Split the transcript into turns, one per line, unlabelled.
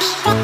extra